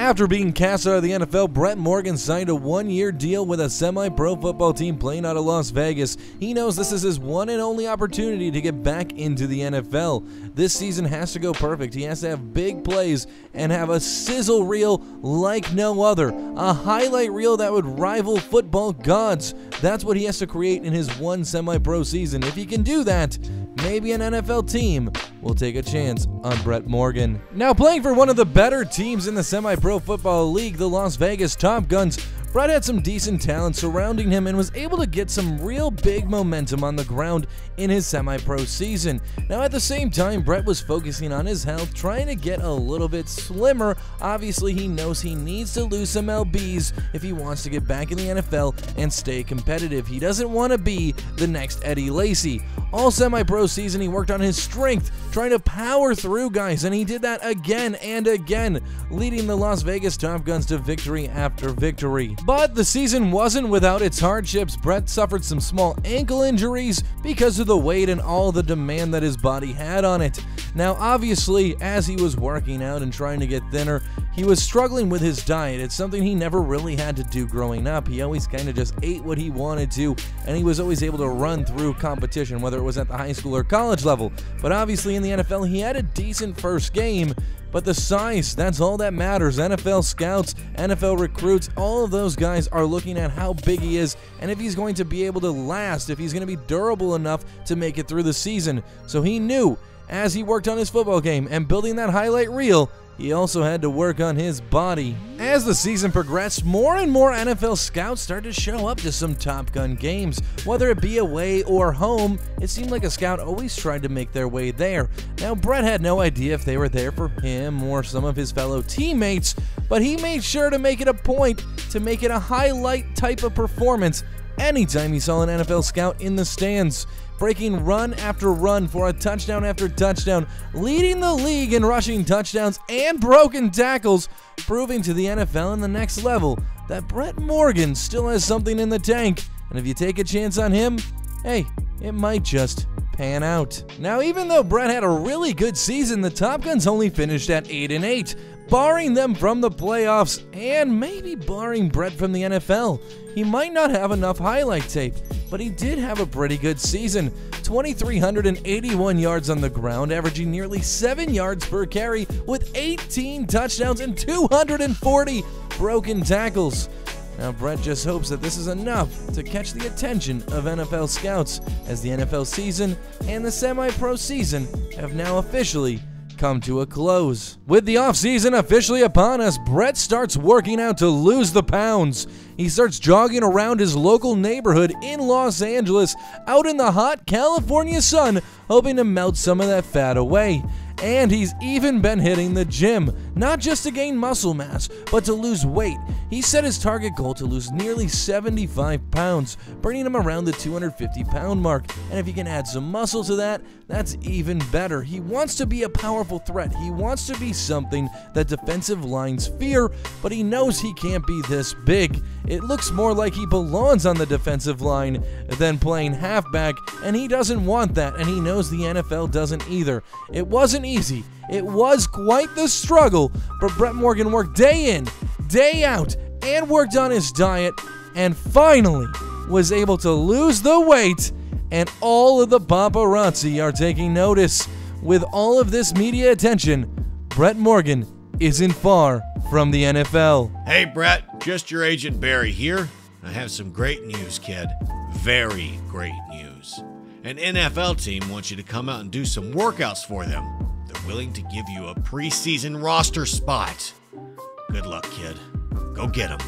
After being cast out of the NFL, Brett Morgan signed a one year deal with a semi pro football team playing out of Las Vegas. He knows this is his one and only opportunity to get back into the NFL. This season has to go perfect. He has to have big plays and have a sizzle reel like no other, a highlight reel that would rival football gods. That's what he has to create in his one semi pro season. If he can do that, maybe an NFL team will take a chance on Brett Morgan. Now, playing for one of the better teams in the semi pro football league, the Las Vegas Top Guns, Brett had some decent talent surrounding him and was able to get some real big momentum on the ground in his semi pro season. Now, at the same time, Brett was focusing on his health, trying to get a little bit slimmer. Obviously, he knows he needs to lose some LBs if he wants to get back in the NFL and stay competitive. He doesn't want to be the next Eddie Lacy. All semi pro season, he worked on his strength, trying to power through guys, and he did that again and again, leading the Las Vegas Top Guns to victory after victory. But the season wasn't without its hardships. Brett suffered some small ankle injuries because of the weight and all the demand that his body had on it. Now, obviously, as he was working out and trying to get thinner, he was struggling with his diet. It's something he never really had to do growing up. He always kind of just ate what he wanted to, and he was always able to run through competition, whether it was at the high school or college level. But obviously, in the NFL, he had a decent first game. But the size, that's all that matters. NFL scouts, NFL recruits, all of those guys are looking at how big he is and if he's going to be able to last, if he's going to be durable enough to make it through the season. So he knew as he worked on his football game and building that highlight reel, he also had to work on his body. As the season progressed, more and more NFL scouts started to show up to some Top Gun games. Whether it be away or home, it seemed like a scout always tried to make their way there. Now, Brett had no idea if they were there for him or some of his fellow teammates, but he made sure to make it a point to make it a highlight type of performance anytime he saw an NFL scout in the stands breaking run after run for a touchdown after touchdown, leading the league in rushing touchdowns and broken tackles, proving to the NFL in the next level that Brett Morgan still has something in the tank. And if you take a chance on him, hey, it might just pan out. Now, even though Brett had a really good season, the Top Guns only finished at 8 and 8, barring them from the playoffs and maybe barring Brett from the NFL. He might not have enough highlight tape, but he did have a pretty good season 2,381 yards on the ground, averaging nearly 7 yards per carry, with 18 touchdowns and 240 broken tackles. Now, Brett just hopes that this is enough to catch the attention of NFL scouts as the NFL season and the semi pro season have now officially come to a close. With the offseason officially upon us, Brett starts working out to lose the pounds. He starts jogging around his local neighborhood in Los Angeles, out in the hot California sun, hoping to melt some of that fat away. And he's even been hitting the gym, not just to gain muscle mass, but to lose weight. He set his target goal to lose nearly 75 pounds, bringing him around the 250 pound mark. And if you can add some muscle to that, that's even better. He wants to be a powerful threat. He wants to be something that defensive lines fear, but he knows he can't be this big. It looks more like he belongs on the defensive line than playing halfback, and he doesn't want that, and he knows the NFL doesn't either. It wasn't easy. It was quite the struggle, but Brett Morgan worked day in, day out, and worked on his diet, and finally was able to lose the weight, and all of the paparazzi are taking notice. With all of this media attention, Brett Morgan isn't far from the NFL. Hey, Brett, just your agent Barry here. I have some great news, kid. Very great news. An NFL team wants you to come out and do some workouts for them. They're willing to give you a preseason roster spot. Good luck, kid. Go get 'em.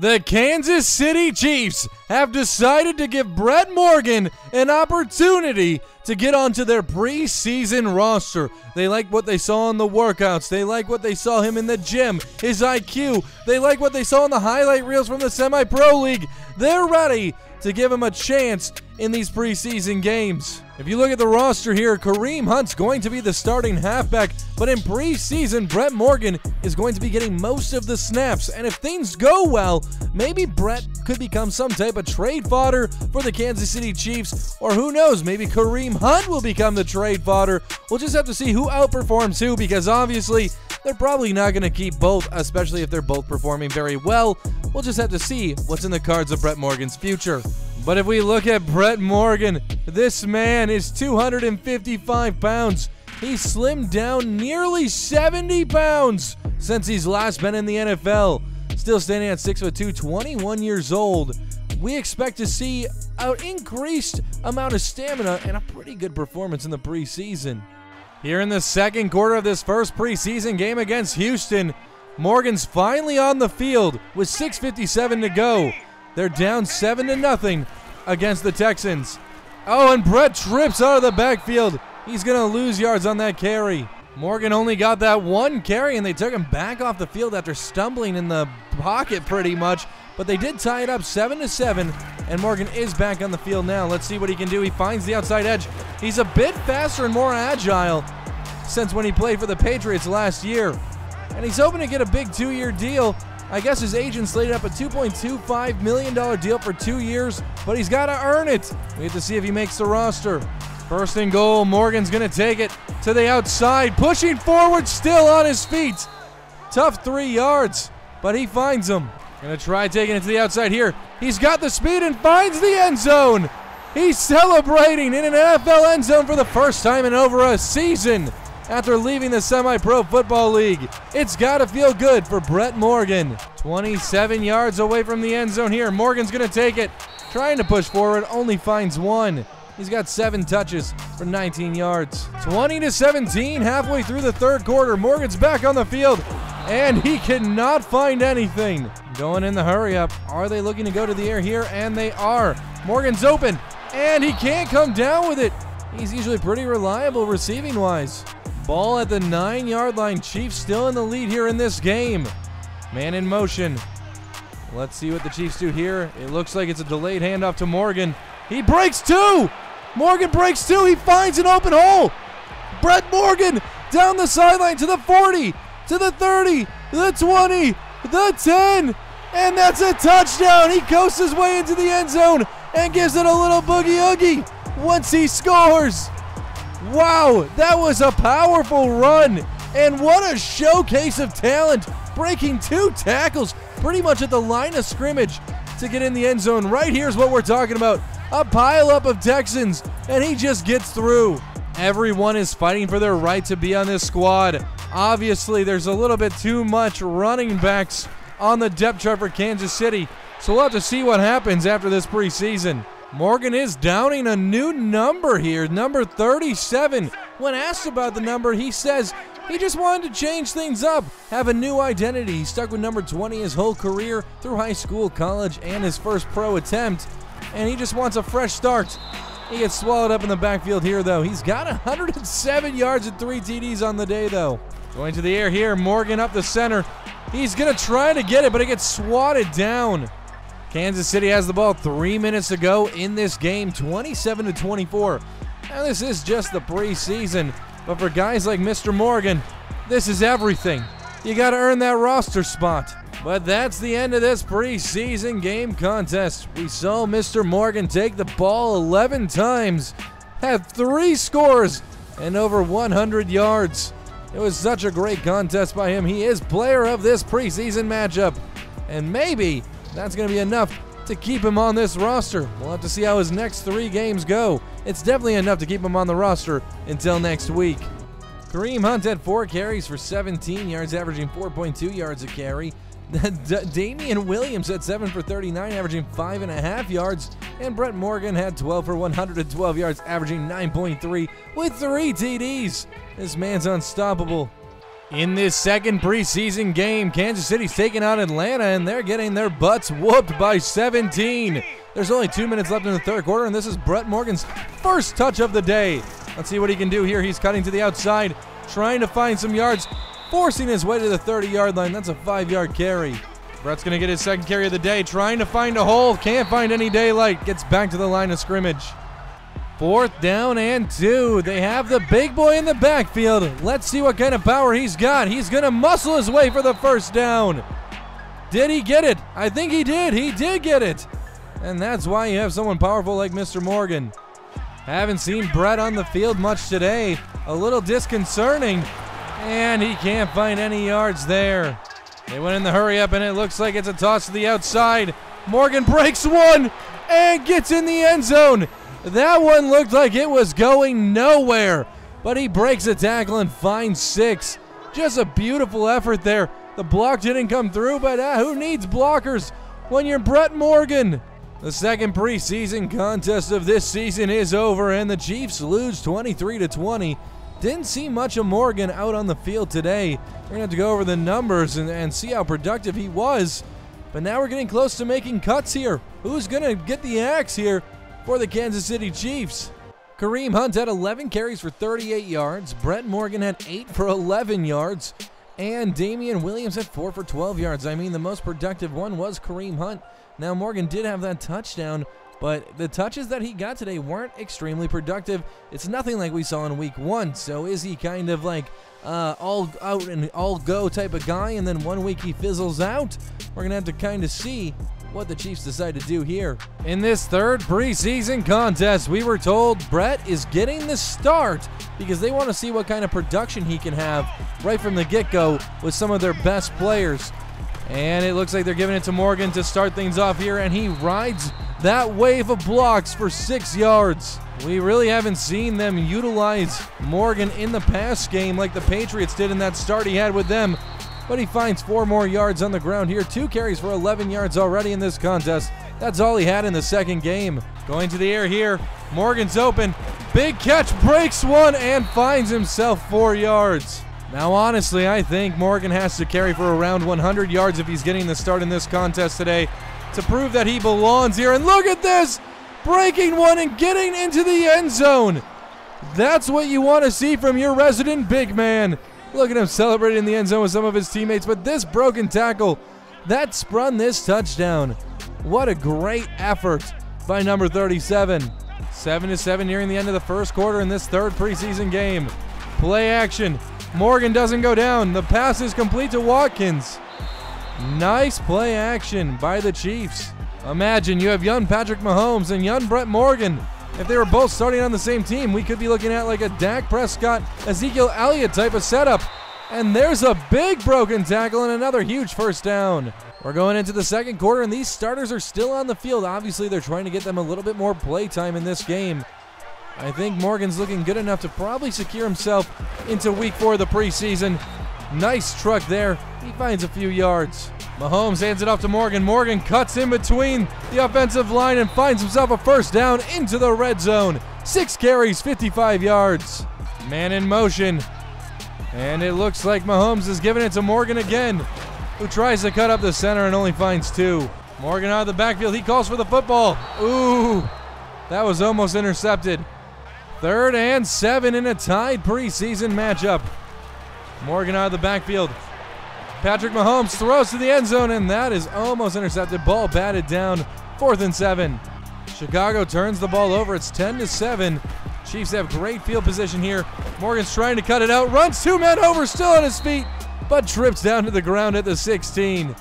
The Kansas City Chiefs have decided to give Brett Morgan an opportunity to get onto their preseason roster. They like what they saw in the workouts. They like what they saw him in the gym, his IQ. They like what they saw in the highlight reels from the semi pro league. They're ready to give him a chance in these preseason games. If you look at the roster here, Kareem Hunt's going to be the starting halfback, but in preseason, Brett Morgan is going to be getting most of the snaps. And if things go well, maybe Brett could become some type of trade fodder for the Kansas City Chiefs, or who knows, maybe Kareem Hunt will become the trade fodder. We'll just have to see who outperforms who because obviously they're probably not going to keep both, especially if they're both performing very well. We'll just have to see what's in the cards of Brett Morgan's future. But if we look at Brett Morgan, this man is 255 pounds. He's slimmed down nearly 70 pounds since he's last been in the NFL. Still standing at 6'2, 21 years old. We expect to see an increased amount of stamina and a pretty good performance in the preseason. Here in the second quarter of this first preseason game against Houston, Morgan's finally on the field with 6:57 to go. They're down 7 to nothing against the Texans. Oh, and Brett trips out of the backfield. He's going to lose yards on that carry. Morgan only got that one carry and they took him back off the field after stumbling in the pocket pretty much, but they did tie it up 7 to 7 and Morgan is back on the field now. Let's see what he can do. He finds the outside edge. He's a bit faster and more agile since when he played for the Patriots last year. And he's hoping to get a big 2-year deal. I guess his agent slated up a $2.25 million deal for two years, but he's got to earn it. We have to see if he makes the roster. First and goal, Morgan's going to take it to the outside, pushing forward, still on his feet. Tough three yards, but he finds him. Going to try taking it to the outside here. He's got the speed and finds the end zone. He's celebrating in an NFL end zone for the first time in over a season after leaving the Semi Pro Football League. It's got to feel good for Brett Morgan. 27 yards away from the end zone here. Morgan's going to take it. Trying to push forward, only finds one. He's got seven touches for 19 yards. 20 to 17, halfway through the third quarter. Morgan's back on the field, and he cannot find anything. Going in the hurry up. Are they looking to go to the air here? And they are. Morgan's open, and he can't come down with it. He's usually pretty reliable receiving wise. Ball at the nine yard line. Chiefs still in the lead here in this game. Man in motion. Let's see what the Chiefs do here. It looks like it's a delayed handoff to Morgan. He breaks two. Morgan breaks two. He finds an open hole. Brett Morgan down the sideline to the 40, to the 30, the 20, the 10, and that's a touchdown. He coasts his way into the end zone and gives it a little boogie oogie once he scores. Wow, that was a powerful run. And what a showcase of talent, breaking two tackles pretty much at the line of scrimmage to get in the end zone. Right here's what we're talking about a pileup of Texans, and he just gets through. Everyone is fighting for their right to be on this squad. Obviously, there's a little bit too much running backs on the depth chart for Kansas City, so we'll have to see what happens after this preseason. Morgan is downing a new number here, number 37. When asked about the number, he says he just wanted to change things up, have a new identity. He stuck with number 20 his whole career through high school, college, and his first pro attempt and he just wants a fresh start. He gets swallowed up in the backfield here, though. He's got 107 yards and three TDs on the day, though. Going to the air here, Morgan up the center. He's going to try to get it, but it gets swatted down. Kansas City has the ball three minutes to go in this game, 27 to 24. Now, this is just the preseason, but for guys like Mr. Morgan, this is everything. You got to earn that roster spot. But that's the end of this preseason game contest. We saw Mr. Morgan take the ball 11 times, have three scores, and over 100 yards. It was such a great contest by him. He is player of this preseason matchup. And maybe that's going to be enough to keep him on this roster. We'll have to see how his next three games go. It's definitely enough to keep him on the roster until next week. Kareem Hunt had four carries for 17 yards, averaging 4.2 yards a carry. Damien Williams had 7 for 39, averaging 5.5 yards. And Brett Morgan had 12 for 112 yards, averaging 9.3 with three TDs. This man's unstoppable. In this second preseason game, Kansas City's taking out Atlanta, and they're getting their butts whooped by 17. There's only two minutes left in the third quarter, and this is Brett Morgan's first touch of the day. Let's see what he can do here. He's cutting to the outside, trying to find some yards forcing his way to the 30 yard line. That's a five yard carry. Brett's going to get his second carry of the day, trying to find a hole. Can't find any daylight. Gets back to the line of scrimmage. Fourth down and two. They have the big boy in the backfield. Let's see what kind of power he's got. He's going to muscle his way for the first down. Did he get it? I think he did. He did get it. And that's why you have someone powerful like Mr. Morgan. Haven't seen Brett on the field much today. A little disconcerting. And he can't find any yards there. They went in the hurry up, and it looks like it's a toss to the outside. Morgan breaks one and gets in the end zone. That one looked like it was going nowhere, but he breaks a tackle and finds six. Just a beautiful effort there. The block didn't come through, but uh, who needs blockers when you're Brett Morgan? The second preseason contest of this season is over, and the Chiefs lose 23 to 20. Didn't see much of Morgan out on the field today. We're gonna have to go over the numbers and, and see how productive he was. But now we're getting close to making cuts here. Who's gonna get the axe here for the Kansas City Chiefs? Kareem Hunt had 11 carries for 38 yards. Brett Morgan had 8 for 11 yards. And Damien Williams had 4 for 12 yards. I mean, the most productive one was Kareem Hunt. Now, Morgan did have that touchdown, but the touches that he got today weren't extremely productive. It's nothing like we saw in week one. So is he kind of like uh, all out and all go type of guy, and then one week he fizzles out? We're to have to kind of see what the Chiefs decide to do here. In this third preseason contest, we were told Brett is getting the start because they want to see what kind of production he can have right from the get go with some of their best players. And it looks like they're giving it to Morgan to start things off here, and he rides that wave of blocks for six yards. We really haven't seen them utilize Morgan in the pass game like the Patriots did in that start he had with them. But he finds four more yards on the ground here. Two carries for 11 yards already in this contest. That's all he had in the second game. Going to the air here. Morgan's open. Big catch, breaks one, and finds himself four yards. Now, honestly, I think Morgan has to carry for around 100 yards if he's getting the start in this contest today to prove that he belongs here. And look at this! Breaking one and getting into the end zone. That's what you want to see from your resident big man. Look at him celebrating in the end zone with some of his teammates. But this broken tackle, that sprung this touchdown. What a great effort by number 37. 7 to 7 nearing the end of the first quarter in this third preseason game. Play action. Morgan doesn't go down. The pass is complete to Watkins. Nice play action by the Chiefs. Imagine you have young Patrick Mahomes and young Brett Morgan. If they were both starting on the same team, we could be looking at like a Dak Prescott, Ezekiel Elliott type of setup. And there's a big broken tackle and another huge first down. We're going into the second quarter, and these starters are still on the field. Obviously, they're trying to get them a little bit more play time in this game. I think Morgan's looking good enough to probably secure himself into week four of the preseason. Nice truck there. He finds a few yards. Mahomes hands it off to Morgan. Morgan cuts in between the offensive line and finds himself a first down into the red zone. Six carries, 55 yards. Man in motion. And it looks like Mahomes is giving it to Morgan again, who tries to cut up the center and only finds two. Morgan out of the backfield. He calls for the football. Ooh, that was almost intercepted. Third and seven in a tied preseason matchup. Morgan out of the backfield. Patrick Mahomes throws to the end zone, and that is almost intercepted. Ball batted down. Fourth and seven. Chicago turns the ball over. It's 10 to 7. Chiefs have great field position here. Morgan's trying to cut it out. Runs two men over, still on his feet, but trips down to the ground at the 16.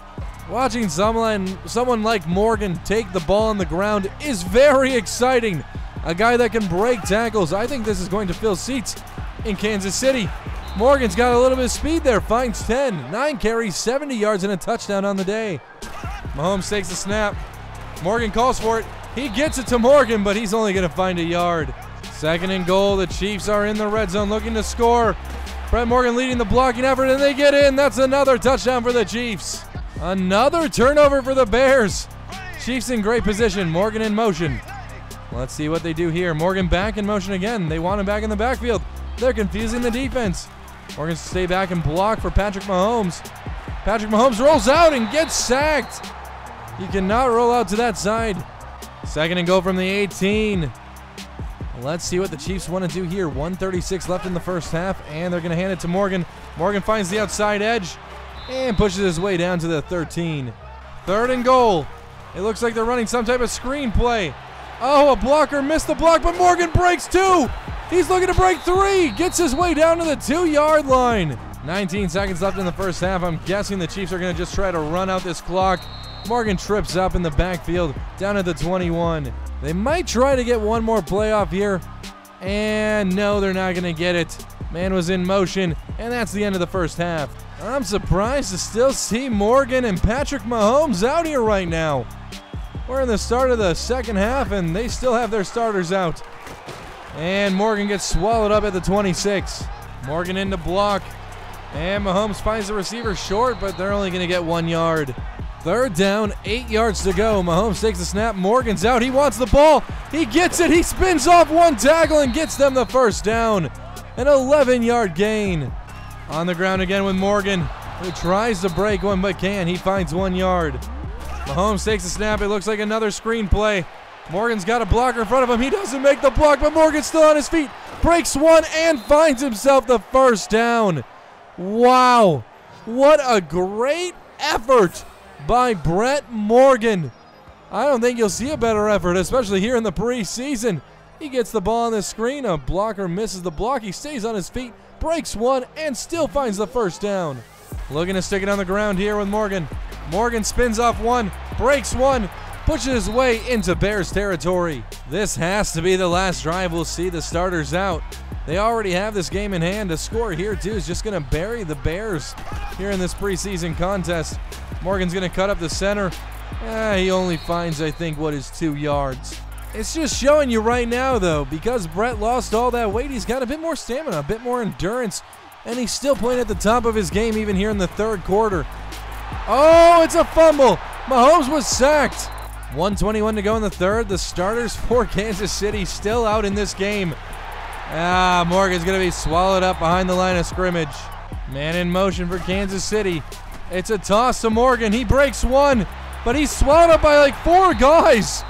Watching someone, someone like Morgan take the ball on the ground is very exciting. A guy that can break tackles. I think this is going to fill seats in Kansas City. Morgan's got a little bit of speed there, finds 10. 9 carries, 70 yards, and a touchdown on the day. Mahomes takes the snap. Morgan calls for it. He gets it to Morgan, but he's only going to find a yard. Second and goal. The Chiefs are in the red zone looking to score. Brett Morgan leading the blocking effort, and they get in. That's another touchdown for the Chiefs. Another turnover for the Bears. Chiefs in great position. Morgan in motion. Let's see what they do here. Morgan back in motion again. They want him back in the backfield. They're confusing the defense. Morgan stay back and block for Patrick Mahomes. Patrick Mahomes rolls out and gets sacked. He cannot roll out to that side. Second and go from the 18. Let's see what the Chiefs want to do here. 136 left in the first half, and they're going to hand it to Morgan. Morgan finds the outside edge and pushes his way down to the 13. Third and goal. It looks like they're running some type of screen play. Oh, a blocker missed the block, but Morgan breaks two. He's looking to break three. Gets his way down to the two yard line. 19 seconds left in the first half. I'm guessing the Chiefs are going to just try to run out this clock. Morgan trips up in the backfield down at the 21. They might try to get one more playoff here. And no, they're not going to get it. Man was in motion, and that's the end of the first half. I'm surprised to still see Morgan and Patrick Mahomes out here right now. We're in the start of the second half, and they still have their starters out. And Morgan gets swallowed up at the 26. Morgan into block. And Mahomes finds the receiver short, but they're only going to get one yard. Third down, eight yards to go. Mahomes takes the snap. Morgan's out. He wants the ball. He gets it. He spins off one tackle and gets them the first down. An 11 yard gain. On the ground again with Morgan, who tries to break one but can. He finds one yard. Mahomes takes the snap. It looks like another screen play. Morgan's got a blocker in front of him. He doesn't make the block, but Morgan's still on his feet. Breaks one and finds himself the first down. Wow. What a great effort by Brett Morgan. I don't think you'll see a better effort, especially here in the preseason. He gets the ball on the screen. A blocker misses the block. He stays on his feet, breaks one, and still finds the first down. Looking to stick it on the ground here with Morgan. Morgan spins off one, breaks one, pushes his way into Bears territory. This has to be the last drive we'll see the starters out. They already have this game in hand. A score here, too, is just going to bury the Bears here in this preseason contest. Morgan's going to cut up the center. Eh, he only finds, I think, what is two yards. It's just showing you right now, though, because Brett lost all that weight, he's got a bit more stamina, a bit more endurance, and he's still playing at the top of his game even here in the third quarter. Oh, it's a fumble. Mahomes was sacked. 121 to go in the third. The starters for Kansas City still out in this game. Ah, Morgan's going to be swallowed up behind the line of scrimmage. Man in motion for Kansas City. It's a toss to Morgan. He breaks one, but he's swallowed up by like four guys.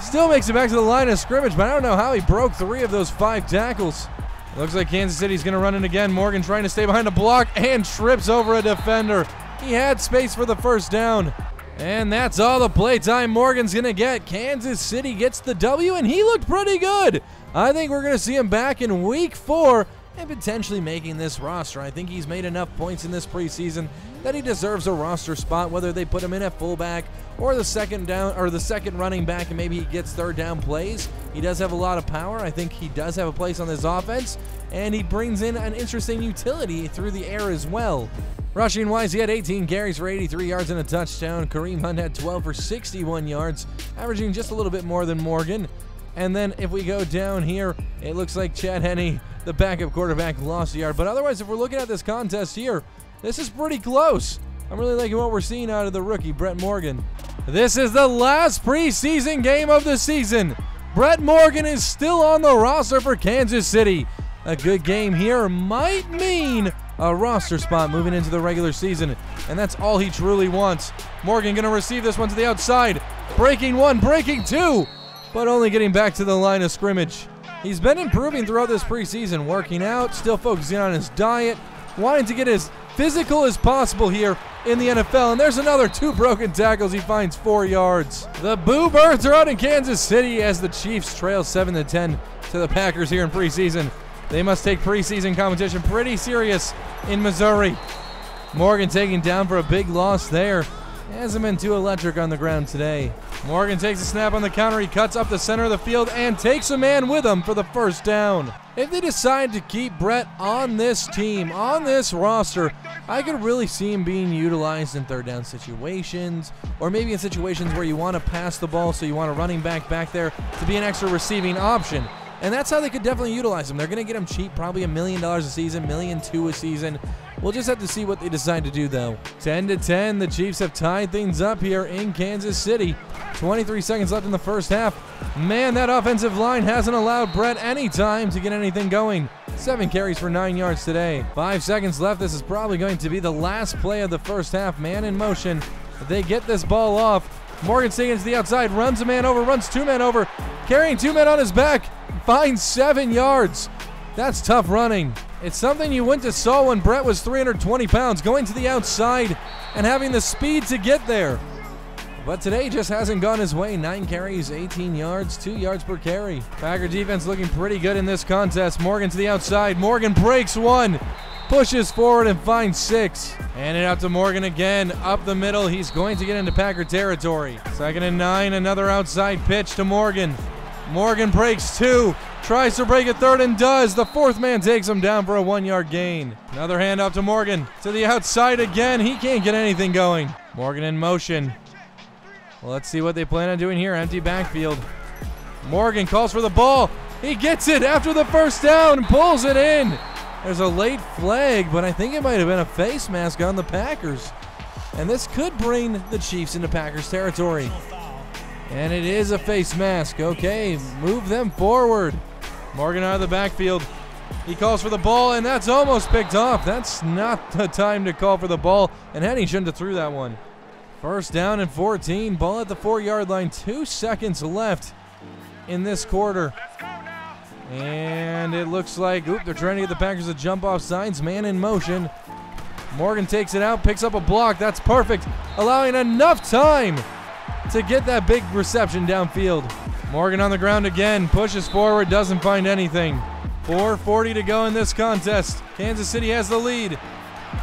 Still makes it back to the line of scrimmage, but I don't know how he broke three of those five tackles. looks like Kansas City's going to run it again. Morgan trying to stay behind a block and trips over a defender. He had space for the first down. And that's all the playtime Morgan's going to get. Kansas City gets the W, and he looked pretty good. I think we're going to see him back in week four and potentially making this roster. I think he's made enough points in this preseason that he deserves a roster spot, whether they put him in at fullback or the second down or the second running back and maybe he gets third down plays. He does have a lot of power. I think he does have a place on this offense, and he brings in an interesting utility through the air as well. Rushing wise, he had 18 carries for 83 yards and a touchdown. Kareem Hunt had 12 for 61 yards, averaging just a little bit more than Morgan. And then if we go down here, it looks like Chad Henne, the backup quarterback, lost a yard. But otherwise, if we're looking at this contest here, this is pretty close. I'm really liking what we're seeing out of the rookie, Brett Morgan. This is the last preseason game of the season. Brett Morgan is still on the roster for Kansas City. A good game here might mean a roster spot moving into the regular season, and that's all he truly wants. Morgan going to receive this one to the outside, breaking one, breaking two, but only getting back to the line of scrimmage. He's been improving throughout this preseason, working out, still focusing on his diet, wanting to get as physical as possible here in the NFL. And there's another two broken tackles. He finds four yards. The Boo Birds are out in Kansas City as the Chiefs trail 7 to 10 to the Packers here in preseason. They must take preseason competition pretty serious in Missouri. Morgan taking down for a big loss there. Hasn't been too electric on the ground today. Morgan takes a snap on the counter. He cuts up the center of the field and takes a man with him for the first down. If they decide to keep Brett on this team, on this roster, I could really see him being utilized in third down situations, or maybe in situations where you want to pass the ball, so you want a running back back there to be an extra receiving option. And that's how they could definitely utilize him. They're going to get him cheap, probably a million dollars a season, million two a season. We'll just have to see what they decide to do, though. 10 to 10, the Chiefs have tied things up here in Kansas City. 23 seconds left in the first half. Man, that offensive line hasn't allowed Brett any time to get anything going. Seven carries for nine yards today. Five seconds left. This is probably going to be the last play of the first half. Man in motion. They get this ball off, Morgan Stevens to the outside, runs a man over, runs two men over, carrying two men on his back, finds seven yards. That's tough running. It's something you went to saw when Brett was 320 pounds, going to the outside and having the speed to get there. But today just hasn't gone his way. Nine carries, 18 yards, two yards per carry. Packer defense looking pretty good in this contest. Morgan to the outside. Morgan breaks one, pushes forward and finds six. Hand it out to Morgan again. Up the middle. He's going to get into Packer territory. Second and nine. Another outside pitch to Morgan. Morgan breaks two, tries to break a third and does. The fourth man takes him down for a one yard gain. Another handoff to Morgan. To the outside again. He can't get anything going. Morgan in motion. Well, let's see what they plan on doing here. Empty backfield. Morgan calls for the ball. He gets it after the first down pulls it in. There's a late flag, but I think it might have been a face mask on the Packers. And this could bring the Chiefs into Packers territory. And it is a face mask. Okay, move them forward. Morgan out of the backfield. He calls for the ball, and that's almost picked off. That's not the time to call for the ball, and Henne shouldn't have threw that one. First down and 14. Ball at the four yard line. Two seconds left in this quarter. And it looks like, oop, they're trying to get the Packers to jump off signs. Man in motion. Morgan takes it out, picks up a block. That's perfect, allowing enough time to get that big reception downfield. Morgan on the ground again, pushes forward, doesn't find anything. 4.40 to go in this contest. Kansas City has the lead.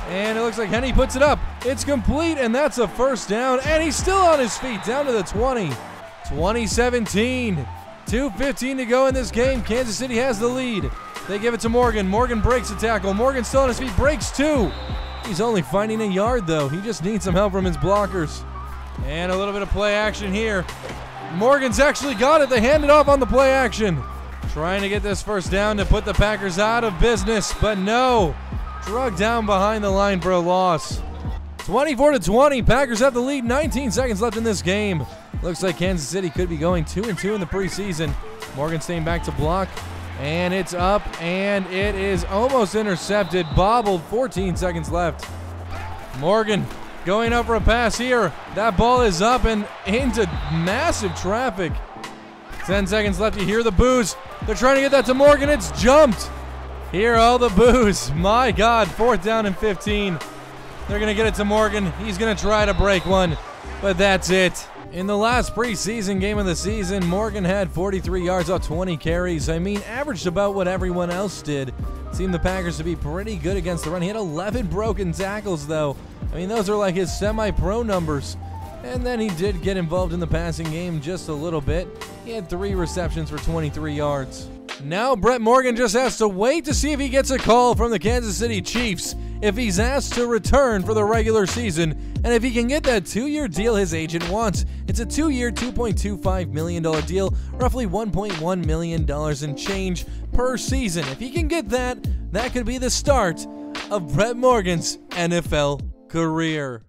And it looks like Henne puts it up. It's complete, and that's a first down. And he's still on his feet, down to the 20. 2017. 2.15 to go in this game. Kansas City has the lead. They give it to Morgan. Morgan breaks a tackle. Morgan still on his feet, breaks two. He's only finding a yard, though. He just needs some help from his blockers. And a little bit of play action here. Morgan's actually got it. They hand it off on the play action. Trying to get this first down to put the Packers out of business, but no. Drug down behind the line for a loss. 24 to 20. Packers have the lead. 19 seconds left in this game. Looks like Kansas City could be going 2 and 2 in the preseason. Morgan staying back to block. And it's up and it is almost intercepted. Bobbled. 14 seconds left. Morgan going up for a pass here. That ball is up and into massive traffic. 10 seconds left. You hear the boos. They're trying to get that to Morgan. It's jumped. Hear all the boos. My God. Fourth down and 15. They're going to get it to Morgan. He's going to try to break one, but that's it. In the last preseason game of the season, Morgan had 43 yards off 20 carries. I mean, averaged about what everyone else did. Seemed the Packers to be pretty good against the run. He had 11 broken tackles, though. I mean, those are like his semi pro numbers. And then he did get involved in the passing game just a little bit. He had three receptions for 23 yards. Now, Brett Morgan just has to wait to see if he gets a call from the Kansas City Chiefs if he's asked to return for the regular season and if he can get that two year deal his agent wants. It's a two year, $2.25 million deal, roughly $1.1 million in change per season. If he can get that, that could be the start of Brett Morgan's NFL career.